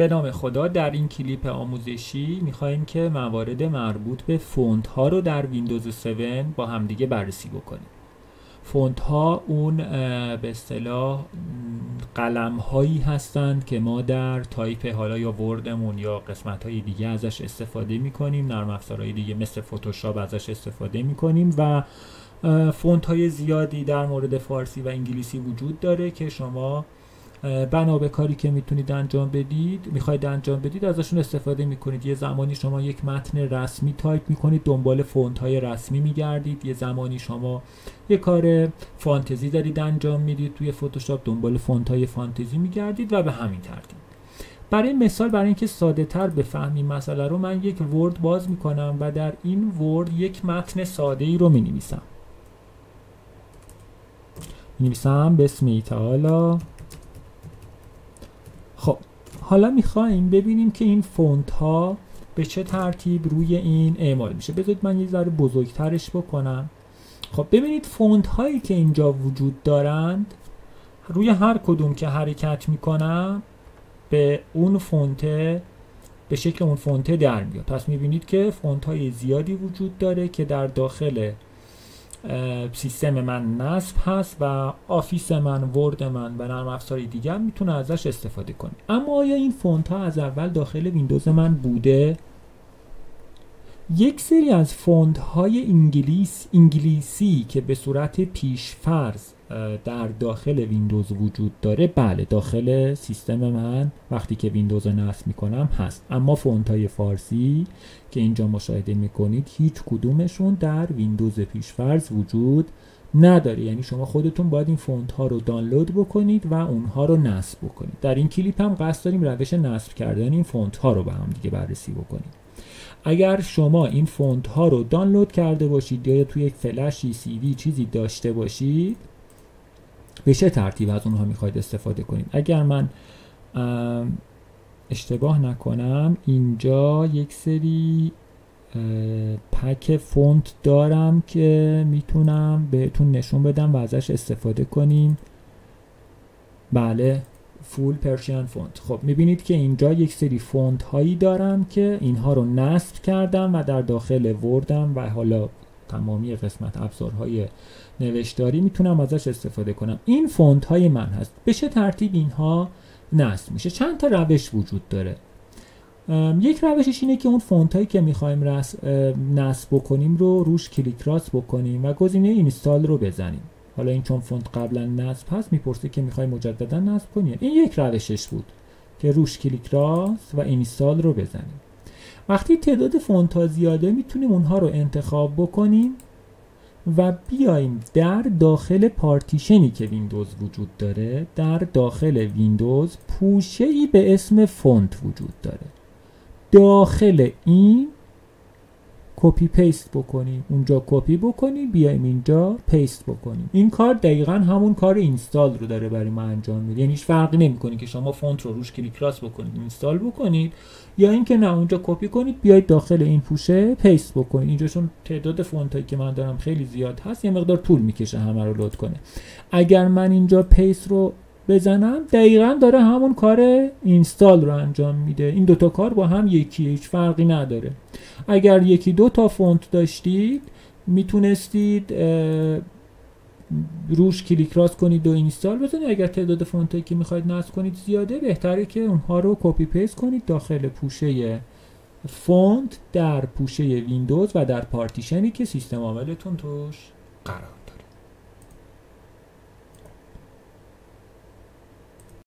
به نام خدا در این کلیپ آموزشی می‌خوایم که موارد مربوط به فونت ها رو در ویندوز 7 با همدیگه بررسی بکنیم. فونت ها اون به اصطلاح قلم هایی هستند که ما در تایپ حالا یا وردمون یا قسمت های دیگه ازش استفاده می‌کنیم نرم افزارهای دیگه مثل فتوشاپ ازش استفاده می‌کنیم و فونت های زیادی در مورد فارسی و انگلیسی وجود داره که شما بنا به کاری که می‌تونید انجام بدید می‌خواید انجام بدید ازشون استفاده می‌کنید. یه زمانی شما یک متن رسمی تایپ می‌کنید دنبال فونت های رسمی میگردید. یه زمانی شما یه کار فانتزی دارید انجام می‌دید توی فتوشاپ دنبال فونت های فانتزی میگردید و به همین ترتیب. برای مثال برای اینکه ساده تر بفهمیم مسئله رو من یک ورد باز می‌کنم و در این ورد یک متن ساده ای رو می نویسم نویسم بسم تعالی حالا می‌خوایم ببینیم که این فونت ها به چه ترتیب روی این اعمال میشه. بذارید من یه ذره بزرگترش بکنم. خب ببینید فونت هایی که اینجا وجود دارند روی هر کدوم که حرکت می‌کنم به اون فونته به شکل اون فونته در میاد. پس می‌بینید که فونت های زیادی وجود داره که در داخل سیستم من نصب هست و آفیس من ورد من و نرم افزاری دیگر می‌تونه ازش استفاده کنه. اما آیا این فونت ها از اول داخل ویندوز من بوده؟ یک سری از فونت های انگلیس انگلیسی که به صورت پیشفرض در داخل ویندوز وجود داره بله داخل سیستم من وقتی که ویندوز نصب می‌کنم هست. اما فونت های فارسی که اینجا مشاهده می‌کنید هیچ کدومشون در ویندوز پیشفرض وجود نداره یعنی شما خودتون باید این فونت ها رو دانلود بکنید و اونها رو نصب بکنید. در این کلیپ هم قصد داریم روش نصب کردن این فونت ها رو به هم دیگه بررسی بکنید اگر شما این فونت ها رو دانلود کرده باشید یا توی یک فلشی سی دی چیزی داشته باشید به چه ترتیب از اونها می‌خواید استفاده کنید؟ اگر من اشتباه نکنم اینجا یک سری pack فونت دارم که می‌تونم بهتون نشون بدم و ازش استفاده کنیم بله full Persian font. خب می‌بینید که اینجا یک سری فونت هایی دارم که اینها رو نصب کردم و در داخل وردم و حالا تمامی قسمت ابزارهای نوشتاری می‌تونم ازش استفاده کنم. این فونت های من هست. به چه ترتیب اینها نصب میشه؟ چند تا روش وجود داره؟ یک روشش اینه که اون فونت هایی که می‌خوایم نصب بکنیم رو روش کلیک راست بکنیم و گزینه install رو بزنیم. حالا این چون فونت قبلا نصب هست می‌پرسه که می‌خوای مجددا نصب کنیم. این یک روشش بود که روش کلیک راست و install رو بزنیم. وقتی تعداد فونت ها زیاده می‌تونیم اونها رو انتخاب بکنیم و بیایم در داخل پارتیشنی که ویندوز وجود داره در داخل ویندوز پوشه ای به اسم فونت وجود داره. داخل این کپی paste بکنیم اونجا کپی بکنیم بیایم اینجا paste بکنیم. این کار دقیقا همون کار install رو داره برای ما انجام میده. یعنی هیچ فرقی نمی‌کنه که شما فونت رو روش کلیک راست بکنید install بکنید یا اینکه نه اونجا کپی کنید بیاید داخل این پوشه paste بکنید. اینجا چون تعداد فونت هایی که من دارم خیلی زیاد هست یه مقدار طول می‌کشه همه رو load کنه. اگر من اینجا paste رو بزنم. دقیقا داره همون کار install رو انجام میده. این دوتا کار با هم یکی هیچ فرقی نداره. اگر یکی دو تا فونت داشتید می‌تونستید روش کلیک راست کنید و install بزنید. اگر تعداد فونت که می‌خواید نصب کنید زیاده بهتره که اونها رو کپی paste کنید داخل پوشه فونت در پوشه ویندوز و در پارتیشنی که سیستم عاملتون توش قرار.